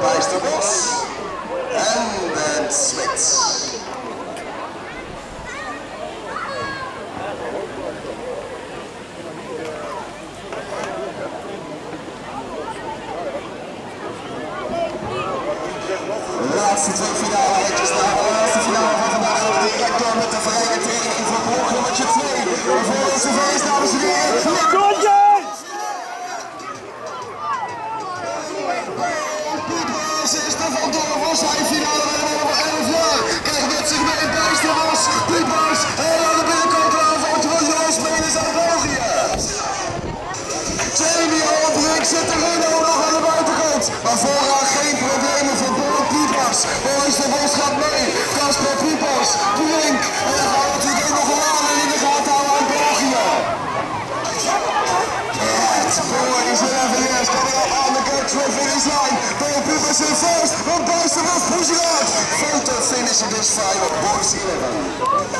Bijsterbos en Ben Smit. De laatste twee finale ritjes na de laatste finale van vandaag direct door met de vrije training voor blok nummertje 2. Voor onze feest, dames en heren. Roos is de van door voor zijn finale bij de van 11 jaar. Krijgt dit segment Bijsterbos, Piet Roos en aan de binnenkant aan van Trojans, spelers uit België. Jamie Albrecht zit erin ook nog aan de buitenkant. Maar vooraan geen problemen voor Paul Piepers. Boris de Bos gaat mee. Casper Piepers, Brink. En dan we natuurlijk ook nog een aan in de gaten houden aan België. Boys and Evans coming up on the good to the finish line. Italian people say first, one boys to move, it up. Photo finish in this fight of boys 11.